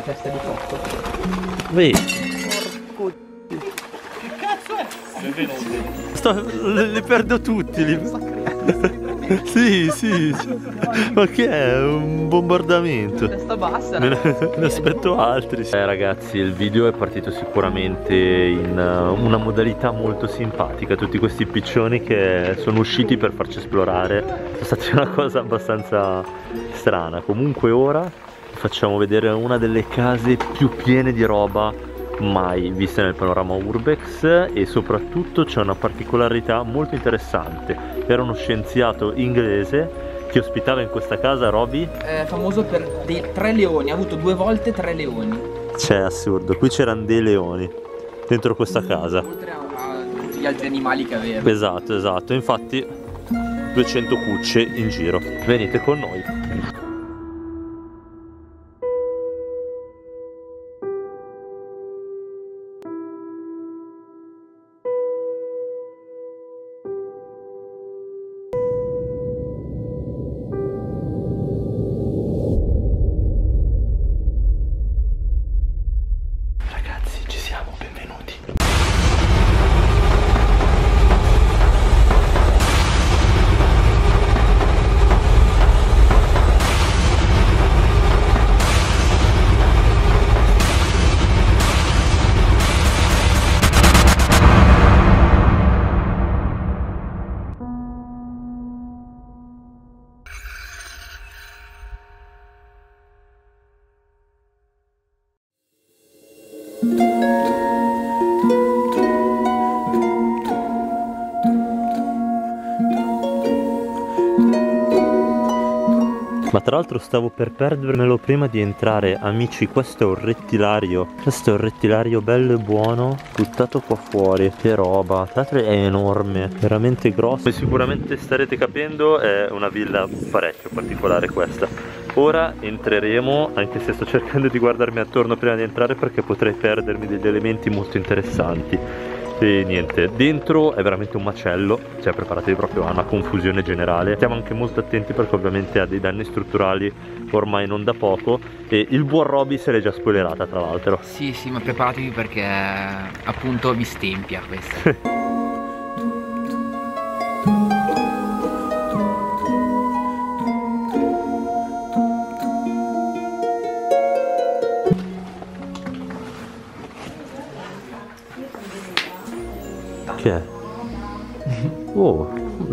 la testa di cocco. Vedi? Sto, li, li perdo tutti. Li... sì, sì. Ma che è? Un bombardamento. Testa bassa. Me ne, ne aspetto altri. Eh ragazzi, il video è partito sicuramente in uh, una modalità molto simpatica. Tutti questi piccioni che sono usciti per farci esplorare. È stata una cosa abbastanza strana. Comunque ora facciamo vedere una delle case più piene di roba mai viste nel panorama urbex e soprattutto c'è una particolarità molto interessante. Era uno scienziato inglese che ospitava in questa casa Roby. È famoso per dei tre leoni ha avuto due volte tre leoni. C'è assurdo qui c'erano dei leoni dentro questa casa. oltre a, a tutti gli altri animali che aveva. Esatto esatto infatti 200 cucce in giro. Venite con noi Ma tra l'altro stavo per perdermelo prima di entrare Amici questo è un rettilario. Questo è un rettilario bello e buono Buttato qua fuori. Che roba. Tra l'altro è enorme Veramente grosso. Come sicuramente starete capendo È una villa parecchio particolare questa. Ora entreremo Anche se sto cercando di guardarmi attorno prima di entrare Perché potrei perdermi degli elementi molto interessanti e niente, dentro è veramente un macello, cioè preparatevi proprio a una confusione generale. Stiamo anche molto attenti perché ovviamente ha dei danni strutturali ormai non da poco e il buon Roby se l'è già spoilerata tra l'altro. Sì, sì, ma preparatevi perché appunto vi stempia questa.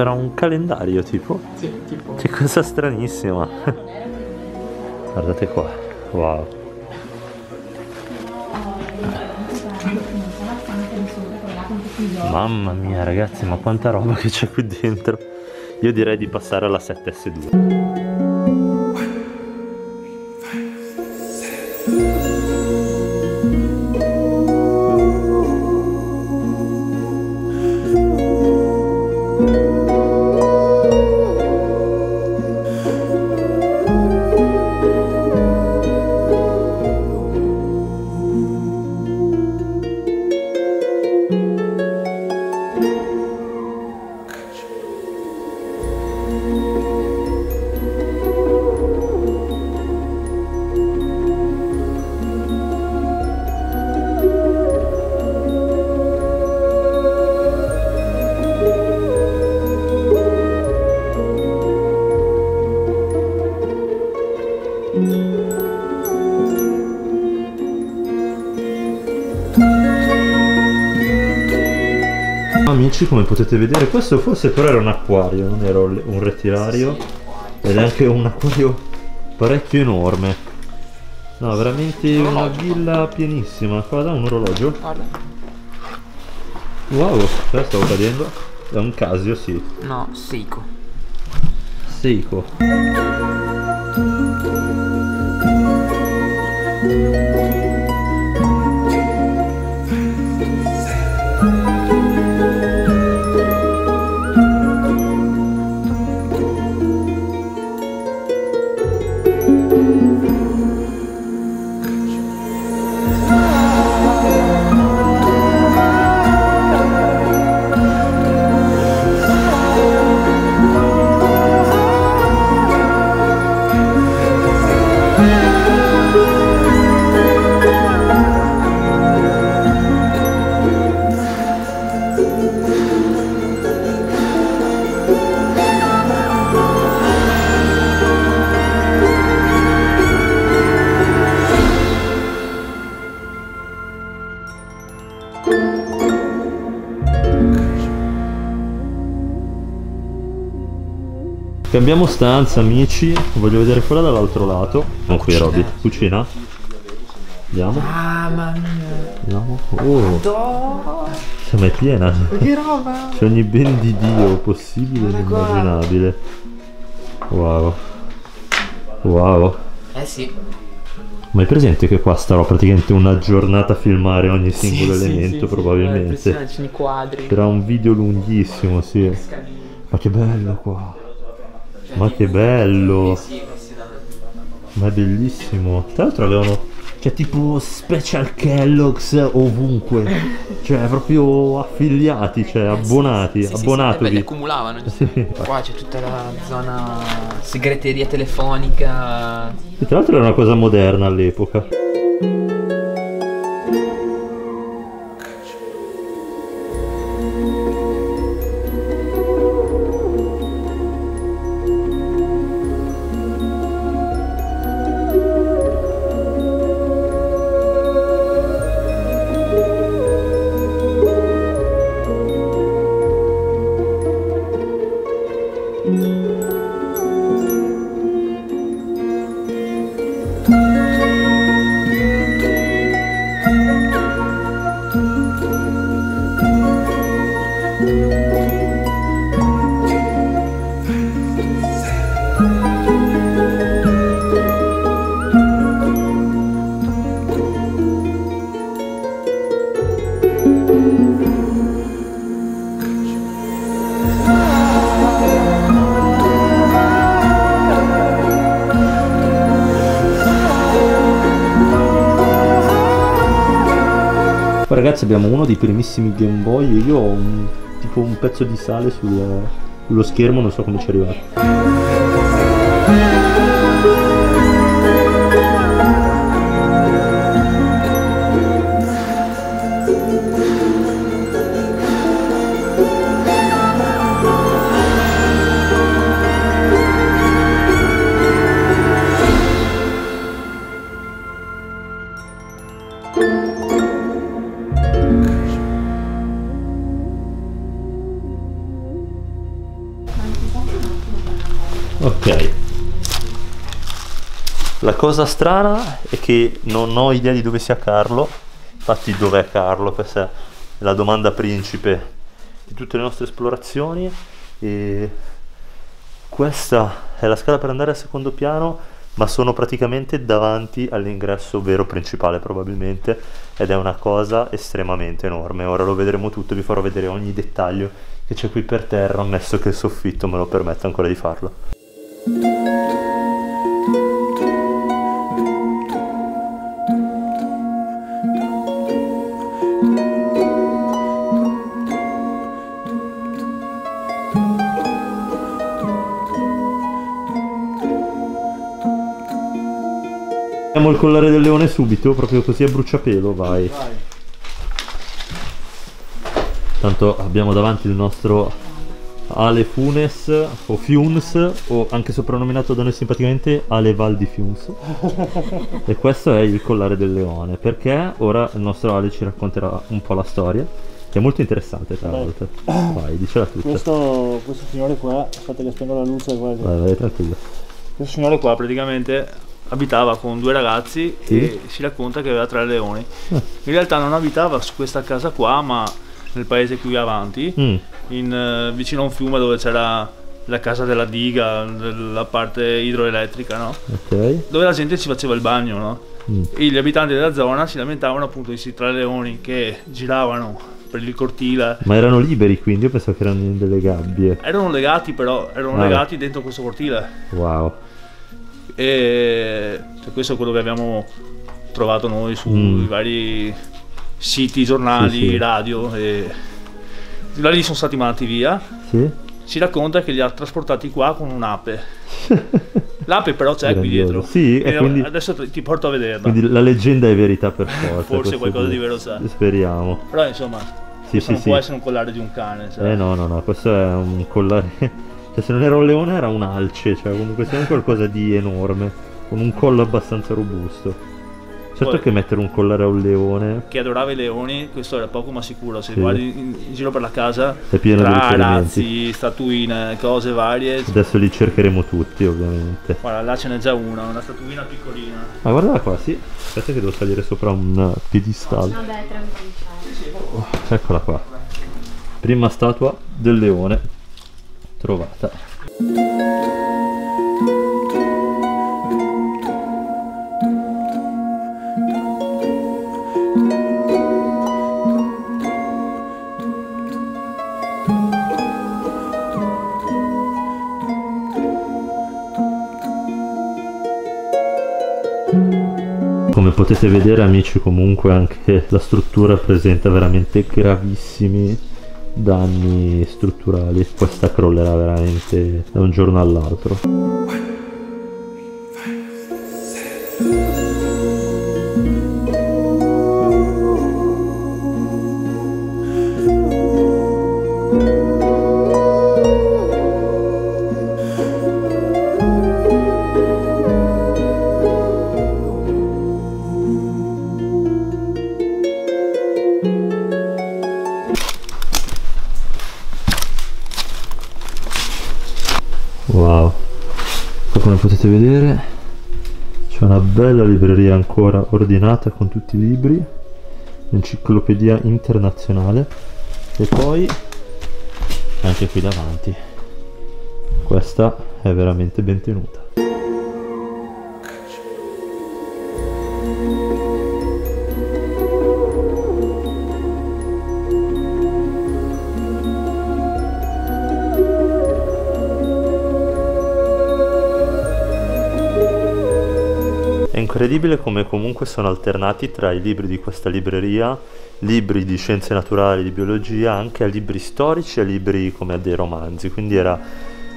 era un calendario tipo? Sì, tipo. Che cosa stranissima. Guardate qua. Wow. Mamma mia ragazzi, ma quanta roba che c'è qui dentro. Io direi di passare alla 7S2. Amici come potete vedere questo forse però era un acquario non era un rettilario ed è anche un acquario parecchio enorme. No veramente un una villa pienissima. Qua da un orologio. Wow cosa stavo cadendo. È un Casio sì. No Seiko. Seiko Cambiamo stanza, amici. Voglio vedere quella dall'altro lato. Non qui, Roby. Cucina? Andiamo. Mamma mia. Andiamo. Oh, Do. insomma è piena. Che roba. C'è ogni ben di Dio possibile e immaginabile. Wow. Wow. Eh sì. Ma hai presente che qua starò praticamente una giornata a filmare ogni singolo elemento probabilmente? Ci sono i quadri. Sarà un video lunghissimo, sì. Ma che bello qua. Ma che bello. Sì. Ma è bellissimo. Tra l'altro avevano. C'è tipo special Kellogg's ovunque. Cioè, proprio affiliati, cioè abbonati. Sì, sì, sì, abbonatevi. eh li accumulavano. Sì. Qua c'è tutta la zona segreteria telefonica. E tra l'altro era una cosa moderna all'epoca. Ragazzi abbiamo uno dei primissimi Game Boy e io ho un, tipo un pezzo di sale sul- sullo schermo, non so come ci è. La cosa strana è che non ho idea di dove sia Carlo. Infatti dov'è Carlo? Questa è la domanda principe di tutte le nostre esplorazioni. E questa è la scala per andare al secondo piano, ma sono praticamente davanti all'ingresso vero principale probabilmente ed è una cosa estremamente enorme. Ora lo vedremo tutto, vi farò vedere ogni dettaglio che c'è qui per terra, ammesso che il soffitto me lo permetta ancora di farlo. Abbiamo il collare del leone subito, proprio così a bruciapelo, vai. Tanto abbiamo davanti il nostro Ale Funes o Funes o anche soprannominato da noi simpaticamente Ale Valdi Funes. e questo è il collare del leone, perché ora il nostro Ale ci racconterà un po' la storia, che è molto interessante tra Vai. l'altro. Vai, dicela tutta. Questo, questo signore qua, aspetta che spengo la luce, guarda. Vai, vai, tranquillo. Questo signore qua praticamente abitava con due ragazzi Sì. e si racconta che aveva tre leoni. Ah. In realtà non abitava su questa casa qua, ma nel paese qui avanti, Mm, in, eh, vicino a un fiume dove c'era la casa della diga, la parte idroelettrica, no? ok. Dove la gente ci faceva il bagno, no? Mm. E gli abitanti della zona si lamentavano appunto di questi tre leoni che giravano per il cortile. Ma erano liberi quindi, io pensavo che erano in delle gabbie. Erano legati però, erano Ah. legati dentro questo cortile. Wow. E cioè, questo è quello che abbiamo trovato noi sui Mm. vari siti, giornali, Sì, sì. radio. E da lì sono stati mandati via. Sì? Si racconta che li ha trasportati qua con un'ape. L'ape però c'è qui Grandioso. dietro. Sì, e quindi- adesso ti porto a vederla. Quindi la leggenda è verità per forza. Forse qualcosa qui. di vero c'è. Speriamo. Però insomma, Sì, sì, non sì. può essere un collare di un cane. cioè. Eh no, no, no, questo è un collare. Cioè, se non era un leone era un alce, cioè comunque sia qualcosa di enorme. Con un collo abbastanza robusto. Certo Poi- che mettere un collare a un leone Che adorava i leoni, questo era poco ma sicuro. Se Sì. guardi in, in giro per la casa, È pieno di tra riferimenti. razzi, statuine, cose varie. Adesso li cercheremo tutti, ovviamente. Guarda, là ce n'è già una, una statuina piccolina. Ma guarda qua, sì. Aspetta che devo salire sopra un piedistallo. Vabbè, tranquillo. Eccola qua. Prima statua del leone trovata. Come potete vedere amici comunque anche la struttura presenta veramente gravissimi danni strutturali. Questa crollerà veramente da un giorno all'altro. Vedere c'è una bella libreria ancora ordinata con tutti i libri, enciclopedia internazionale e poi anche qui davanti. Questa è veramente ben tenuta. Incredibile come comunque sono alternati tra i libri di questa libreria, libri di scienze naturali, di biologia, anche a libri storici e libri come a dei romanzi. Quindi era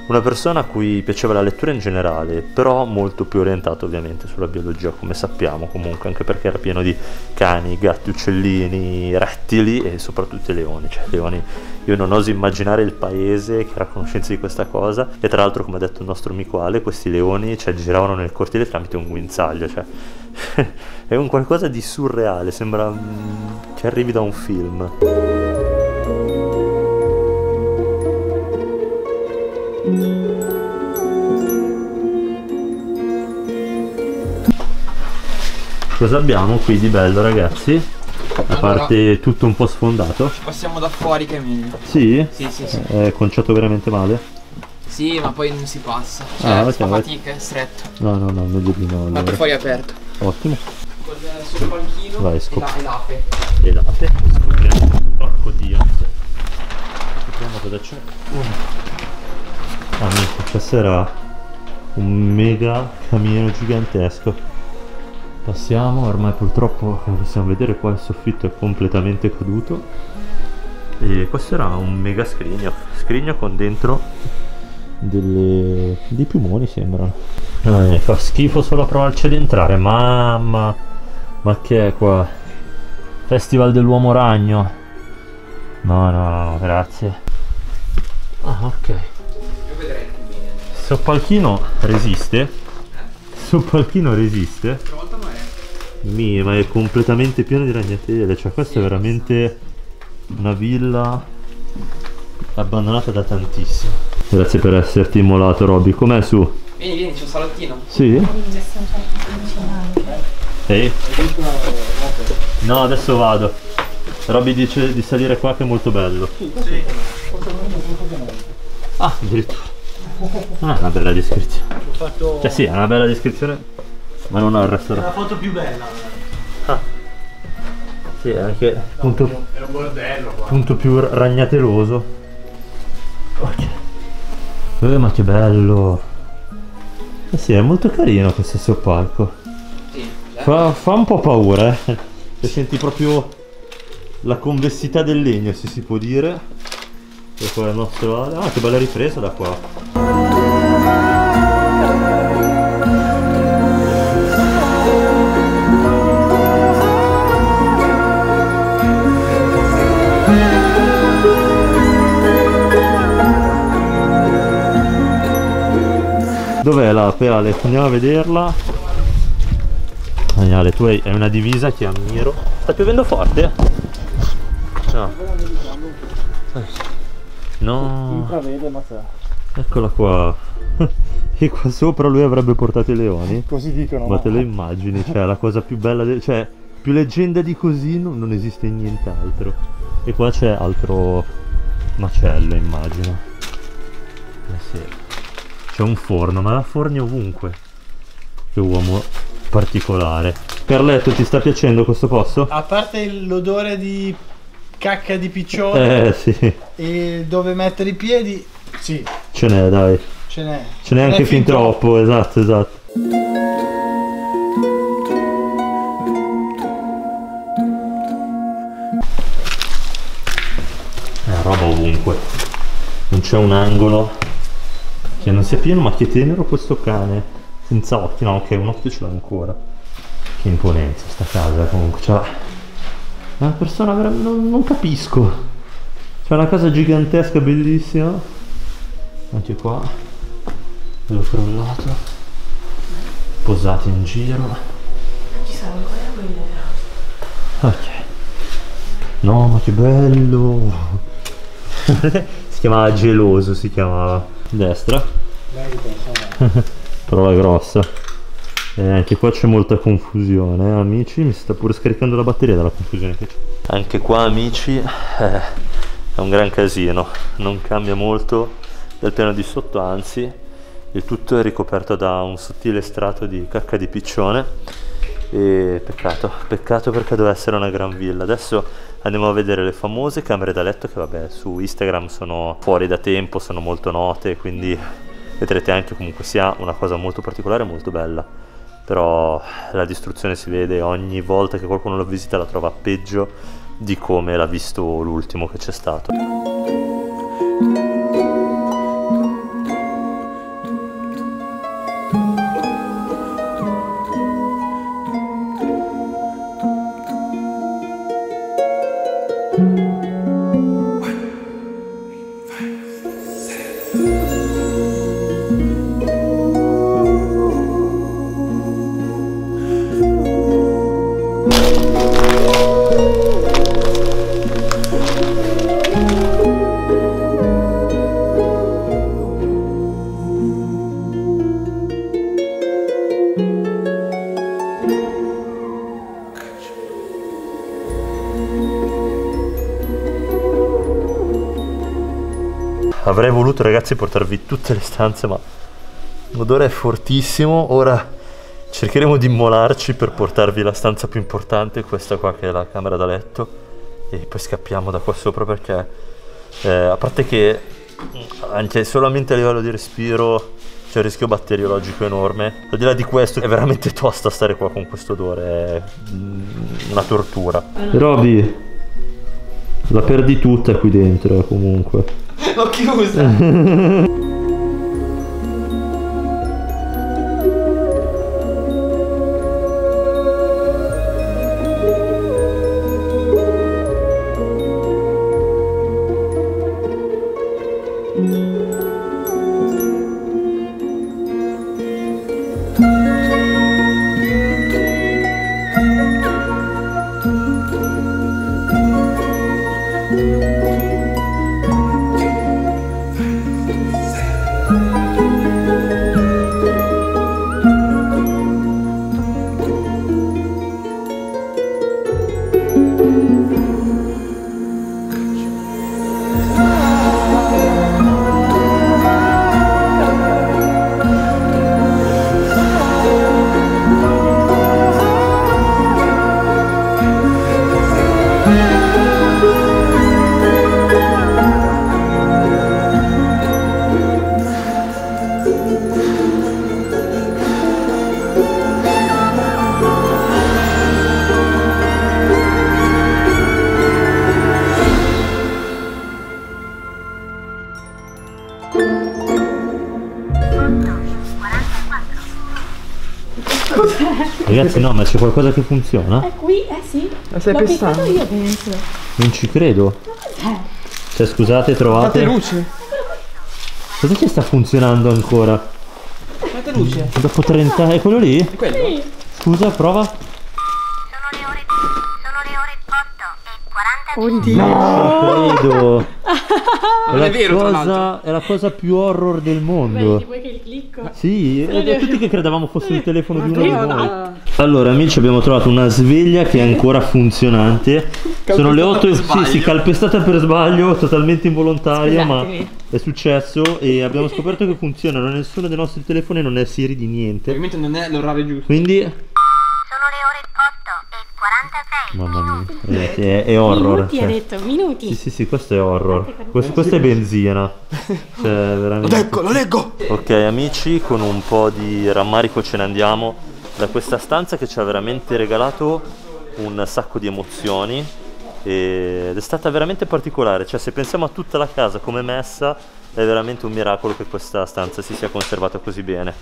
una persona a cui piaceva la lettura in generale, però molto più orientato ovviamente sulla biologia, come sappiamo comunque, anche perché era pieno di cani, gatti, uccellini, rettili e soprattutto leoni. Cioè, leoni, io non oso immaginare il paese che era a conoscenza di questa cosa. E tra l'altro, come ha detto il nostro amico Ale, questi leoni cioè, giravano nel cortile tramite un guinzaglio. Cioè, è un qualcosa di surreale, sembra mm, che arrivi da un film. Cosa abbiamo qui di bello ragazzi? A Allora- parte tutto un po' sfondato. Passiamo da fuori che è meglio. Sì? Sì, sì, sì. È conciato veramente male? Sì, ma poi non si passa. Cioè, Ah, ok, fa fatica, è stretto. No, no, no, meglio di no. Ma per fuori è aperto. Ottimo. Con sul panchino Vai, e scop- la- e l'ape. E latte. Scopriamo. Porco dio. Scopriamo cosa c'è. Amici, questo era un mega camino gigantesco. Passiamo, ormai purtroppo come possiamo vedere qua il soffitto è completamente caduto. E questo era un mega scrigno. Scrigno con dentro delle... dei piumoni sembrano. Eh, fa schifo solo a provarci ad entrare, mamma. Ma che è qua? Festival dell'uomo ragno. No, no, no, no, grazie. Ah, ok. Palchino resiste. Sto palchino resiste. Mi, ma è completamente pieno di ragnatele. Cioè, questa è veramente una villa abbandonata da tantissimo. Grazie per esserti immolato, Robby. Com'è su? Vieni, vieni, c'è un salottino. Sì? Ehi? No, adesso vado. Robby dice di salire qua che è molto bello. Ah, addirittura. Ah, una bella descrizione. Ho fatto Cioè sì, è una bella descrizione, ma non ho il resto da... la foto più bella. Sì, anche punto, È un bordello qua. punto più ragnateloso. Ok. Eh, ma che bello. Eh sì, è molto carino questo soppalco. Sì. eh. Fa, fa un po' paura, eh. E senti proprio la convessità del legno, se si può dire. E qua il nostro Ale. Ah, che bella ripresa da qua. Dov'è l'ape Ale? Andiamo a vederla. Daniele, tu hai una divisa che ammiro. Sta piovendo forte? No. Intravede, ma c'è. Eccola qua. E qua sopra lui avrebbe portato i leoni. Così dicono. Ma te lo immagini, cioè la cosa più bella, de- cioè più leggenda di così non, non esiste nient'altro. E qua c'è altro macello, immagino. Eh sì. C'è un forno, ma la forni ovunque. Che uomo particolare. Carletto, ti sta piacendo questo posto? A parte l'odore di cacca di piccione Eh sì, e dove mettere i piedi, sì, ce n'è dai. ce n'è. Ce n'è anche fin troppo, esatto, esatto. È roba ovunque. Non c'è un angolo che non sia pieno, ma che tenero questo cane. Senza occhi, no, ok, un occhio ce l'ha ancora. Che imponenza sta casa comunque. Cioè, è una persona veramente. Non, non capisco. C'è una casa gigantesca, bellissima. Anche qua. L'ho crollato. Posate in giro. Ci sono ancora quelle però. Ok. No, ma che bello! si chiamava Geloso, si chiamava. Destra. Parola grossa. E anche qua c'è molta confusione, eh, amici. Mi sta pure scaricando la batteria dalla confusione che c'è. Anche qua, amici, eh, è un gran casino. Non cambia molto dal piano di sotto, anzi, il tutto è ricoperto da un sottile strato di cacca di piccione. E peccato, peccato perché doveva essere una gran villa. Adesso andiamo a vedere le famose camere da letto che vabbè su Instagram sono fuori da tempo, sono molto note, quindi vedrete anche comunque sia una cosa molto particolare e molto bella. Però la distruzione si vede ogni volta che qualcuno lo visita la trova peggio di come l'ha visto l'ultimo che c'è stato. Avrei voluto ragazzi portarvi tutte le stanze ma l'odore è fortissimo. Ora cercheremo di immolarci per portarvi la stanza più importante, questa qua che è la camera da letto. E poi scappiamo da qua sopra perché eh, a parte che anche solamente a livello di respiro c'è un rischio batteriologico enorme. Al di là di questo è veramente tosta stare qua con questo odore, è mm, una tortura. Roby, la perdi tutta qui dentro eh, comunque. L'ho chiusa. Ragazzi, no, ma c'è qualcosa che funziona? È qui, eh sì. ma sei L'ho pestando? io penso. Non ci credo. Ma? Cioè, scusate, trovate... Fate luce. Cosa che sta funzionando ancora? Fate luce. Dopo 30... È quello lì? È quello? Sì. Scusa, prova. Sono le ore... Sono le ore 8 e 40 Oddio. No, credo. È, non la è vero, tra cosa, è la cosa più horror del mondo. Vedi, vuoi che li clicco? Sì, è tutti che credevamo fosse il telefono di uno di noi. no. Allora, amici, abbiamo trovato una sveglia che è ancora funzionante. Sono le 8 e sì, sì, calpestata per sbaglio, totalmente involontaria, ma è successo e abbiamo scoperto che funziona. Nessuno dei nostri telefoni non è Siri di niente. Ovviamente non è l'orario giusto. Quindi, Sono le ore 8 e 46 mamma minuti. mia, ragazzi, è, è horror. Minuti ha cioè. detto, minuti. Sì, sì, sì, questo è horror. Questo, questa è benzina. Cioè, veramente. Ecco, lo leggo! Ok amici, con un po' di rammarico ce ne andiamo da questa stanza che ci ha veramente regalato un sacco di emozioni ed è stata veramente particolare, cioè se pensiamo a tutta la casa come messa è veramente un miracolo che questa stanza si sia conservata così bene.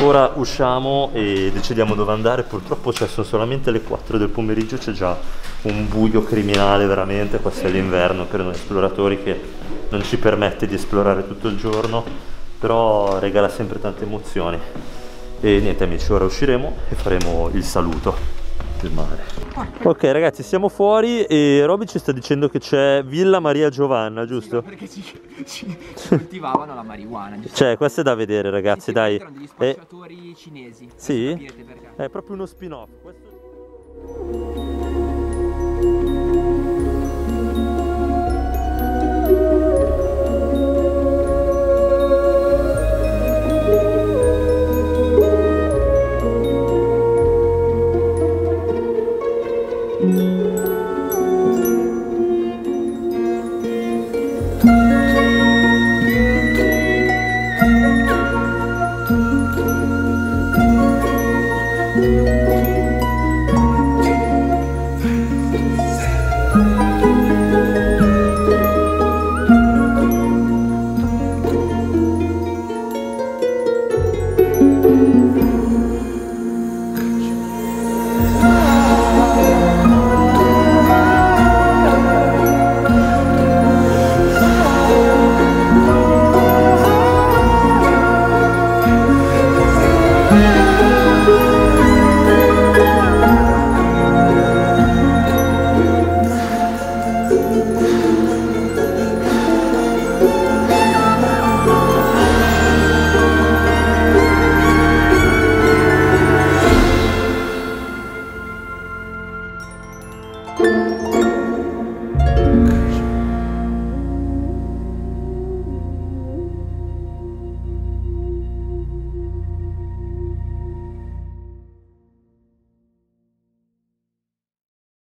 Ora usciamo e decidiamo dove andare, purtroppo cioè, sono solamente le 4 del pomeriggio, c'è già un buio criminale veramente, questo è l'inverno per noi esploratori che non ci permette di esplorare tutto il giorno, però regala sempre tante emozioni. E niente amici, ora usciremo e faremo il saluto del mare. Ok ragazzi, siamo fuori e Roby ci sta dicendo che c'è Villa Maria Giovanna, giusto? Perché ci, ci coltivavano la marijuana. giusto? Cioè, questo è da vedere ragazzi, Sì, dai. Erano degli È, spacciatori cinesi. Sì? È proprio uno spin-off. Questo-